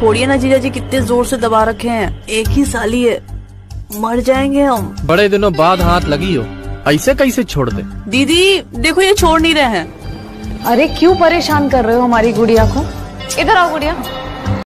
छोड़िए ना जीजा जी कितने ज़ोर से दबा रखे हैं। एक ही साली है। मर जाएँगे हम। बड़े दिनों बाद हाथ लगी हो। ऐसे कैसे छोड़ दे? दीदी देखो ये छोड़ नहीं रहे हैं। अरे क्यों परेशान कर रहे हो हमारी गुड़िया को? इधर आओ गुड़िया।